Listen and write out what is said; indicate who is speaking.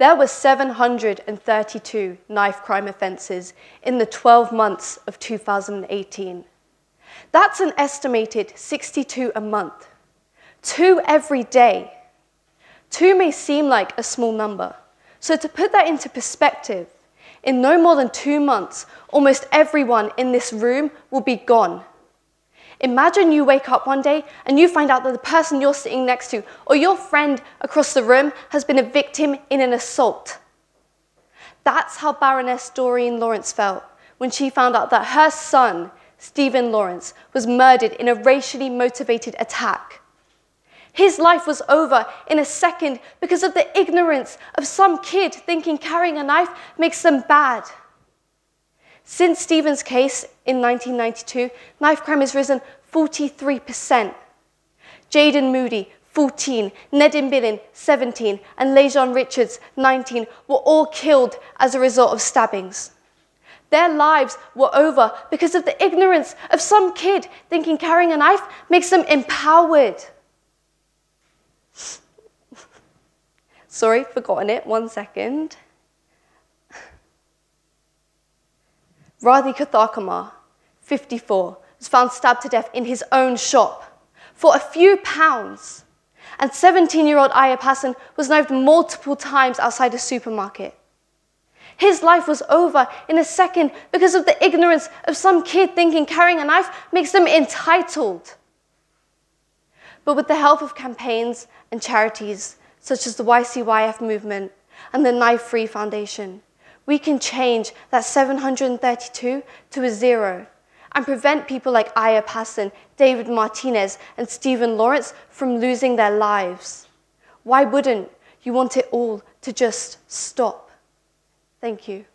Speaker 1: there were 732 knife crime offences in the 12 months of 2018. That's an estimated 62 a month, two every day. Two may seem like a small number. So, to put that into perspective, in no more than two months, almost everyone in this room will be gone. Imagine you wake up one day and you find out that the person you're sitting next to or your friend across the room has been a victim in an assault. That's how Baroness Doreen Lawrence felt when she found out that her son, Stephen Lawrence, was murdered in a racially motivated attack. His life was over in a second because of the ignorance of some kid thinking carrying a knife makes them bad. Since Stephen's case in 1992, knife crime has risen 43%. Jaden Moody, 14, Nedim Bilin, 17, and Lejon Richards, 19, were all killed as a result of stabbings. Their lives were over because of the ignorance of some kid thinking carrying a knife makes them empowered. Sorry, forgotten it. One second. Radhi Kathakumar, 54, was found stabbed to death in his own shop for a few pounds. And 17 year old Ayub Hassan was knifed multiple times outside a supermarket. His life was over in a second because of the ignorance of some kid thinking carrying a knife makes them entitled. But with the help of campaigns and charities such as the YCYF movement and the Knife Free Foundation, we can change that 732 to a zero and prevent people like Ayub Hassan, David Martinez, and Stephen Lawrence from losing their lives. Why wouldn't you want it all to just stop? Thank you.